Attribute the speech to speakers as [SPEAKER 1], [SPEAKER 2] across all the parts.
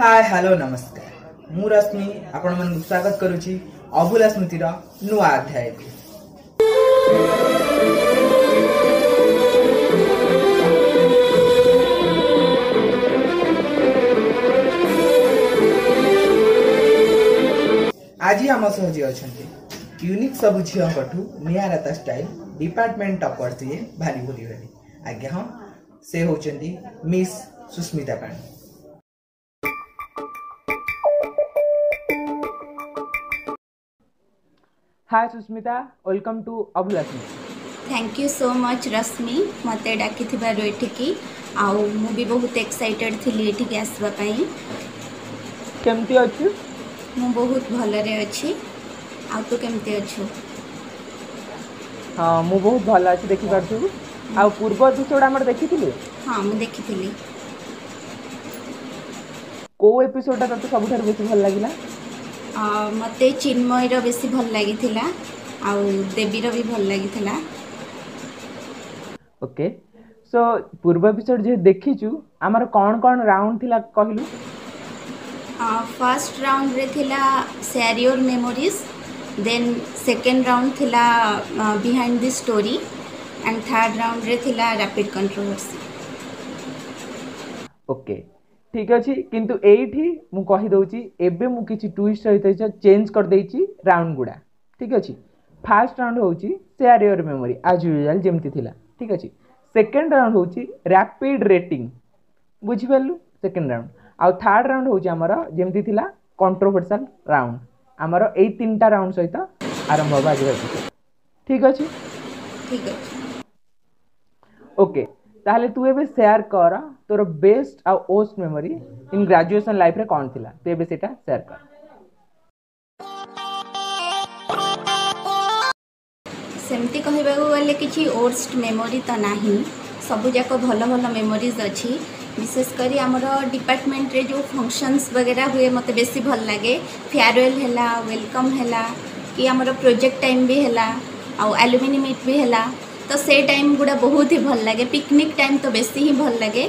[SPEAKER 1] Hi hello नमस्कार मु रश्मि आपण मन स्वागत करुची अभुला स्मृति नुआ अध्याय आज आम सह जी अच्छा यूनिक सब झीठू निराता स्टाइल डिपार्टमेंट टपर सी भारी भूली आज्ञा हाँ से होंगे miss Susmita Pani hi Susmita welcome to Abhilash
[SPEAKER 2] thank you so much Rashmi मत डाकी एठिकी आउ भी बहुत एक्साइटेड थी ये आसवा पई
[SPEAKER 1] केमती अछि
[SPEAKER 2] मु बहुत भल रे अछि आउ तो केमती अछु
[SPEAKER 1] हां मु बहुत भल अछि देखी पाछु
[SPEAKER 2] आउ
[SPEAKER 1] पूर्व एपिसोड देखी थी
[SPEAKER 2] हाँ मु देखिथिलि
[SPEAKER 1] को एपिसोडटा तते सबुठार बेसी भल लागिला
[SPEAKER 2] ମୋତେ ଚିନ୍ମୟର ବେଶୀ ଭଲ ଲାଗିଥିଲା ଆଉ ଦେବୀର ବି ଭଲ ଲାଗିଥିଲା
[SPEAKER 1] ଓକେ ସୋ ପୂର୍ବ ଏପିସୋଡ୍ ଯେହେତୁ ଦେଖିଛୁ ଆମର କ'ଣ କ'ଣ ରାଉଣ୍ଡ ଥିଲା କହିଲୁ
[SPEAKER 2] ଫାର୍ଷ୍ଟ ରାଉଣ୍ଡରେ ଥିଲା share your memories then second round ଥିଲା behind the story and third ରାଉଣ୍ଡରେ ଥିଲା ରାପିଡ଼ କଣ୍ଟ୍ରୋଭର୍ସି
[SPEAKER 1] ଓକେ ঠিক ଅଛି କିନ୍ତୁ ଏଇଠି ମୁଁ କହିଦେଉଛି ଏବେ ମୁଁ କିଛି ଟୁଇଷ୍ଟ ସହିତ ଚେଞ୍ଜ କରିଦେଇଛି ରାଉଣ୍ଡ ଗୁଡ଼ା ଠିକ୍ ଅଛି ଫାର୍ଷ୍ଟ ରାଉଣ୍ଡ ହେଉଛି share your memory as usual ଯେମିତି ଥିଲା ଠିକ୍ ଅଛି ସେକେଣ୍ଡ ରାଉଣ୍ଡ ହେଉଛି ରାପିଡ଼ ରେଟିଂ ବୁଝିପାରିଲୁ ସେକେଣ୍ଡ ରାଉଣ୍ଡ ଆଉ ଥାର୍ଡ଼ ରାଉଣ୍ଡ ହେଉଛି ଆମର ଯେମିତି ଥିଲା କଣ୍ଟ୍ରୋଭର୍ସିଆଲ ରାଉଣ୍ଡ ଆମର ଏଇ ତିନିଟା ରାଉଣ୍ଡ ସହିତ ଆରମ୍ଭ ହେବ ଆଜିର ଠିକ୍ ଅଛି
[SPEAKER 2] ଠିକ୍ ଅଛି
[SPEAKER 1] ଓକେ তাহলে তু এবে সেয়ার কর তোর বেস্ট আউ ওস্ট মেমোরি ইন গ্রাজুয়েসন লাইফরে কোন থিলা তু এবে সেটা সেয়ার কর
[SPEAKER 2] সেমতি কহিবাকু গেলে কিছু ওস্ট মেমোরি তো নাহি ସବୁଯାକ ଭଲ ଭଲ ମେମୋରିଜ୍ ଅଛି ବିଶେଷ କରି ଆମର ଡିପାର୍ଟମେଣ୍ଟରେ ଯେଉଁ ଫଙ୍କସନ୍ସ ବଗେରା ହୁଏ ମୋତେ ବେଶୀ ଭଲ ଲାଗେ ଫେୟାରୱେଲ୍ ହେଲା ୱେଲକମ୍ ହେଲା କି ଆମର ପ୍ରୋଜେକ୍ଟ ଟାଇମ୍ ବି ହେଲା ଆଉ ଆଲୁମିନି ମିଟ୍ ବି ହେଲା তো সে টাইম গুড়া বহুত হি ভাল লাগে পিকনিক টাইম তো বেশি হি ভাল লাগে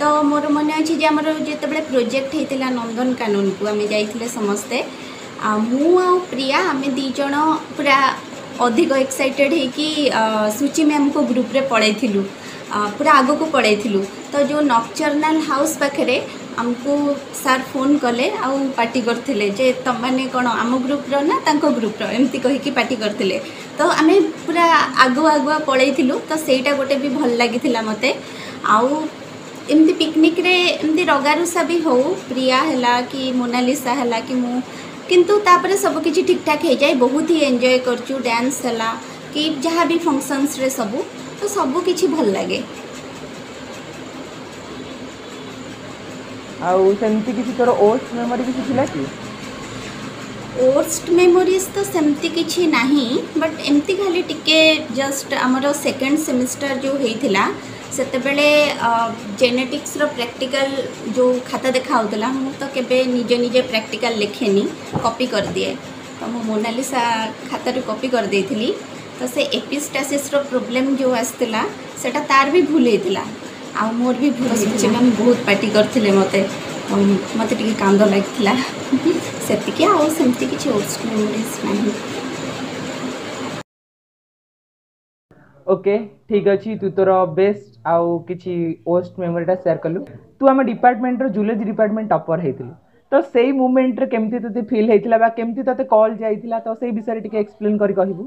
[SPEAKER 2] তো মোর মনে আছে যে আমার যেতবে প্রোজেক্ট হয়েছিল নন্দনকাননকু আমি যাই সমস্তে মু প্রিয়া আমি দুইজন পুরা অধিক এক্সাইটেড হয়েকি সুচি ম্যামকে গ্রুপে পড়াইলু পুরা আগুক পড়াইলু তো যে নকচরনাল হাউস পাখে আমি সার ফোন কলে আটি করলে যে তোমাকে কোণ আম গ্রুপর না তাঁর গ্রুপর এমতি কী পাটি করলে तो आम पूरा आगुआ आगुआ पलू तो सहीटा गोटे भी भल लगी मत आम पिकनिक रे रगारुसा भी हो प्रिया है कि मोनालीसा हला कि किंतु तापर सबकि ठीक ठाक हो जाए बहुत ही एंजय कर डांस हला कि जहाँ भी फंक्शंस रे सब तो सबकि भल लगे
[SPEAKER 1] आउ सेंती किसी तरह ओस मेमोरी किसी थी लाकी
[SPEAKER 2] ଓଟ୍ସ ମେମୋରିଜ୍ ତ ସେମିତି କିଛି ନାହିଁ ବଟ୍ ଏମିତି ଖାଲି ଟିକେ ଜଷ୍ଟ ଆମର ସେକେଣ୍ଡ ସେମିଷ୍ଟର ଯେଉଁ ହେଇଥିଲା ସେତେବେଳେ ଜେନେଟିକ୍ସର ପ୍ରାକ୍ଟିକାଲ ଯେଉଁ ଖାତା ଦେଖା ହେଉଥିଲା ମୁଁ ତ କେବେ ନିଜେ ନିଜେ ପ୍ରାକ୍ଟିକାଲ ଲେଖେନି କପି କରିଦିଏ ତ ମୁଁ ମୋନାଲିସା ଖାତାରୁ କପି କରିଦେଇଥିଲି ତ ସେ ଏପିଷ୍ଟାସିସ୍ର ପ୍ରୋବ୍ଲେମ୍ ଯେଉଁ ଆସିଥିଲା ସେଇଟା ତାର ବି ଭୁଲ ହେଇଥିଲା ଆଉ ମୋର ବି ଭୁଲ ହେଇଥିଲା ମ୍ୟାମ୍ ବହୁତ ପାଟି କରିଥିଲେ ମୋତେ मत कंद लगता से आमती किसी
[SPEAKER 1] ओके ठीक अच्छे तू तोर बेस्ट आउ किसी ओस्ट मेमोरीटा सेयार कलु तू आम डिपार्टमेंट जुलोजी डिपार्टमेंट टपर होलु तो से मुमेंट तेज फिल होता कमी तेज कल जाइए तो से विषय टी एक्सप्लेन करूँ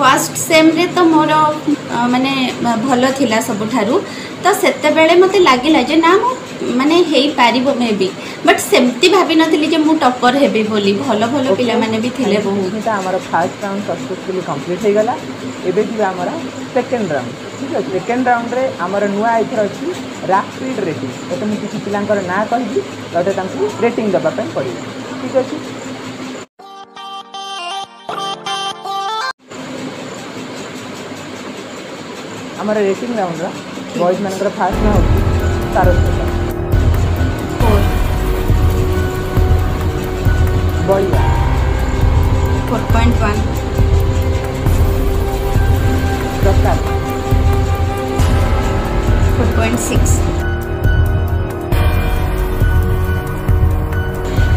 [SPEAKER 2] ଫାର୍ଷ୍ଟ ସେମ୍ରେ ତ ମୋର ମାନେ ଭଲ ଥିଲା ସବୁଠାରୁ ତ ସେତେବେଳେ ମୋତେ ଲାଗିଲା ଯେ ନା ମୁଁ ମାନେ ହେଇପାରିବ ମେ ବି ବଟ୍ ସେମିତି ଭାବିନଥିଲି ଯେ ମୁଁ ଟପର୍ ହେବି ବୋଲି ଭଲ ଭଲ ପିଲାମାନେ ବି ଥିଲେ ବହୁତ
[SPEAKER 1] ଆମର ଫାର୍ଷ୍ଟ ରାଉଣ୍ଡ ସକ୍ସେସଫୁଲି କମ୍ପ୍ଲିଟ୍ ହେଇଗଲା ଏବେ ଯିବା ଆମର ସେକେଣ୍ଡ ରାଉଣ୍ଡ ଠିକ୍ ଅଛି ସେକେଣ୍ଡ ରାଉଣ୍ଡରେ ଆମର ନୂଆ ଏଥର ଅଛି ରାପିଡ଼ ରେଟିଂ ଏତେ ମୁଁ କିଛି ପିଲାଙ୍କର ନାଁ କହିବି ତାପରେ ତାଙ୍କୁ ରେଟିଂ ଦେବା ପାଇଁ ପଡ଼ିବ ଠିକ୍ ଅଛି ଆମର ରେସିଂ ରାଉଣ୍ଡର ବଏଜ୍ମାନଙ୍କର ଫାଷ୍ଟ ନାଁ ହେଉଛି Saras
[SPEAKER 2] Prasad
[SPEAKER 1] Balia
[SPEAKER 2] four point one
[SPEAKER 1] Pratap
[SPEAKER 2] four point six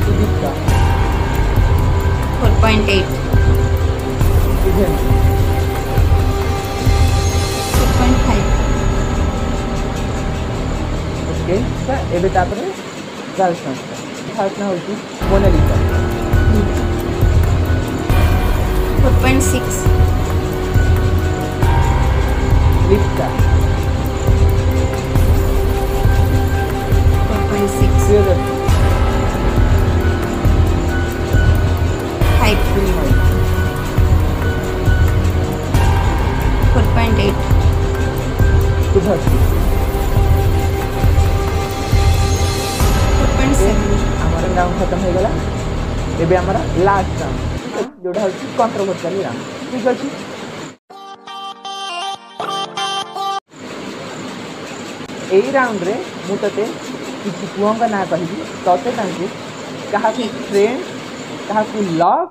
[SPEAKER 1] Sudipta
[SPEAKER 2] four point eight
[SPEAKER 1] গেমসটা এবে তারপরে জাল সংস্থা ধারণা হচ্ছে Monalika
[SPEAKER 2] four point six
[SPEAKER 1] Lipika
[SPEAKER 2] four point six
[SPEAKER 1] एबे हमरा लास्ट राम जोडा हो राम ठीक अछि एही राउंड रे मु तते किछु पुहंग ना कहिबि तते फ्रेंड कहा लव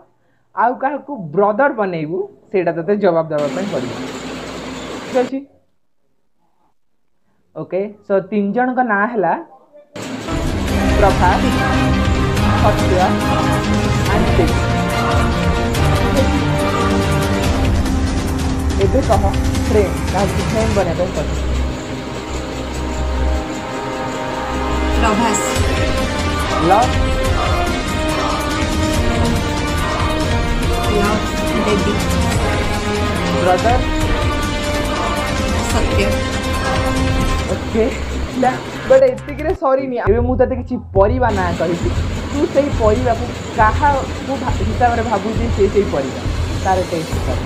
[SPEAKER 1] आउ कहा ब्रदर बनेबु सेटा तते जवाब देबा ठीक अछि ओके सो तीन जन का ना हैला Prabhat Ele toma trem, caso que tem boné do outro.
[SPEAKER 2] Love has.
[SPEAKER 1] Love.
[SPEAKER 2] Love, baby.
[SPEAKER 1] Brother.
[SPEAKER 2] Satya
[SPEAKER 1] okay ना बट ଏତିକିରେ ସରିନି ଏବେ ମୁଁ ତତେ କିଛି ପରିବା ନାଁ କହିଛି ତୁ ସେଇ ପରିବାକୁ କାହାକୁ ହିସାବରେ ଭାବୁଛି ସେ ସେଇ ପରିବା ତାର ଟେଷ୍ଟ କର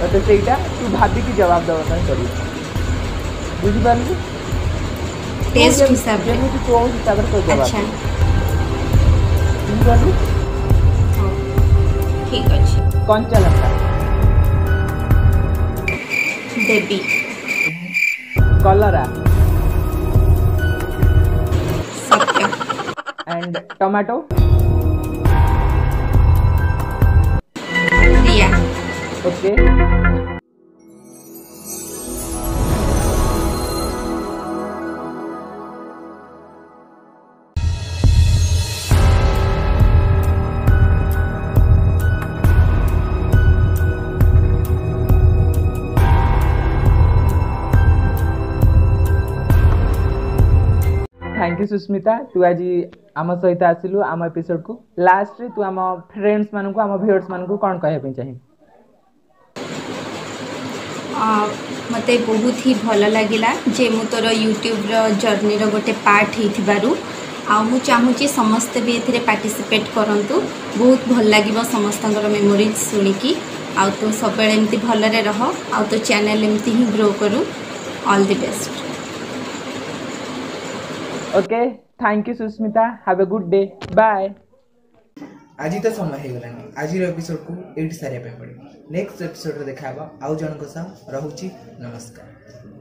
[SPEAKER 1] তো ସେଇটা ତୁ ଭାବିକି ଜବାବ ଦେବା ପାଇଁ ପଡ଼ିବ ବୁଝିପାରିଲୁ
[SPEAKER 2] ଟେଷ୍ଟ ହିସାବରେ
[SPEAKER 1] ଯେମିତି ତୁ ଆଉ ହିସାବରେ ତୋ ଜବାବ ବୁଝିପାରିଲୁ
[SPEAKER 2] ଠିକ ଅଛି
[SPEAKER 1] କଞ୍ଚା ଲଙ୍କା
[SPEAKER 2] ଦେବି
[SPEAKER 1] କଲରା and tomato
[SPEAKER 2] yeah
[SPEAKER 1] okay thank you Susmita तू आज आम सहित आसलु आम एपिसोड को लास्ट रे तू आम फ्रेंड्स मानू आम भिवर्स मानू कौन कहवाई चाहिए
[SPEAKER 2] ମୋତେ ବହୁତ ହିଁ ଭଲ ଲାଗିଲା ଯେ ମୁଁ ତୋର ୟୁଟ୍ୟୁବ୍ର ଜର୍ଣ୍ଣିର ଗୋଟେ ପାର୍ଟ ହେଇଥିବାରୁ ଆଉ ମୁଁ ଚାହୁଁଛି ସମସ୍ତେ ବି ଏଥିରେ ପାର୍ଟିସିପେଟ୍ କରନ୍ତୁ ବହୁତ ଭଲ ଲାଗିବ ସମସ୍ତଙ୍କର ମେମୋରିଜ୍ ଶୁଣିକି ଆଉ ତୁ ସବୁବେଳେ ଏମିତି ଭଲରେ ରହ ଆଉ ତୋ ଚ୍ୟାନେଲ୍ ଏମିତି ହିଁ ଗ୍ରୋ କରୁ all the best
[SPEAKER 1] okay thank you Susmita have a good day bye आज त समयान आज एपिसोडको एउटा सारेको पऱ्यो नेक्सट एपिसोड देखाहे आउजको नमस्कार